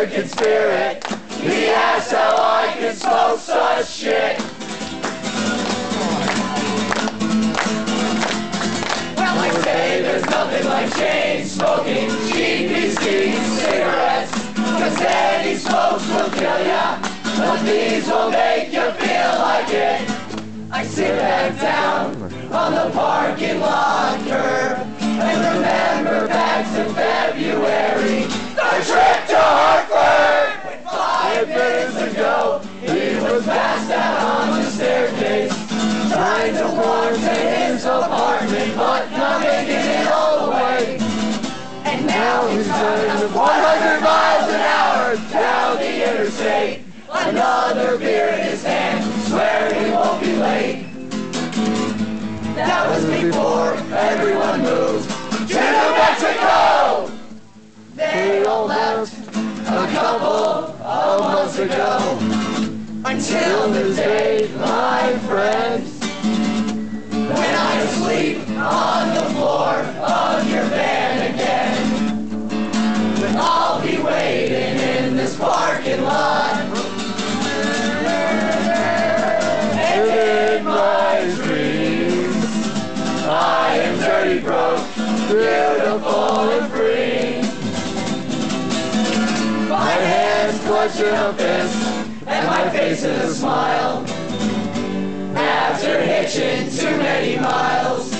American spirit. He asked how I can smoke such shit. Well, I say there's nothing like chain smoking, GPC cigarettes. Cause steady smokes will kill ya, but these will make you feel like it. I sit back down on the parking lot curb and remember back to February, walk to his apartment, but not making it all the way. And now he's running 100 miles an hour down the interstate. Another beer in his hand, swear he won't be late. That was before everyone moved to New Mexico. They all left a couple of months ago. Until the day, my friends, clutching a and my face in a smile. After hitching too many miles.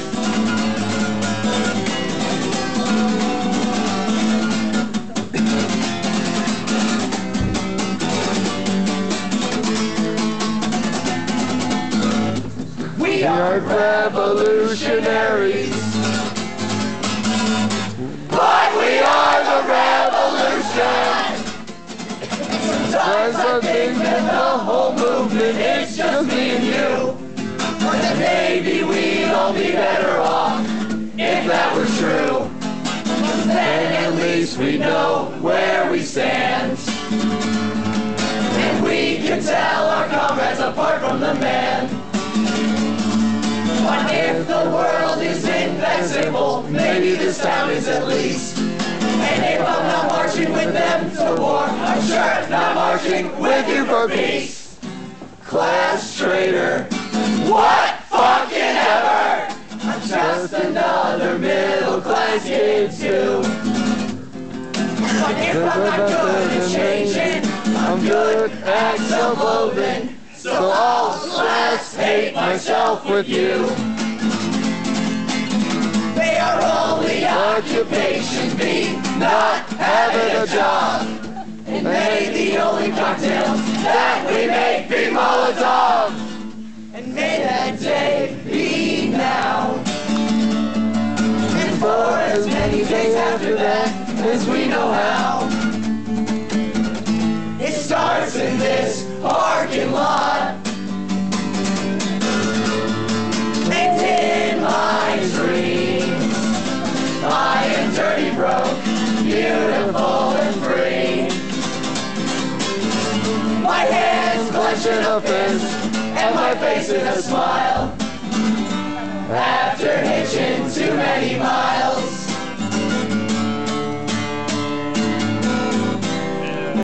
We are revolutionaries. Is just me and you. That maybe we'd all be better off if that were true. 'Cause then at least we know where we stand. And we can tell our comrades apart from the man. But if the world is invincible, maybe this town is at least. And if I'm not marching with them to war, I'm sure not marching with you for peace. Class traitor, what fucking ever? I'm just another middle class kid too. But if I'm not good at changing, I'm good at self-loathing. So I'll last hate myself with you. May our only occupation be not having a job. And may the only cocktails that we make be Molotov. And may that day be now. And for as many days after that as we know how. It starts in this parking lot. My hands clenching a fist, and my face in a smile. After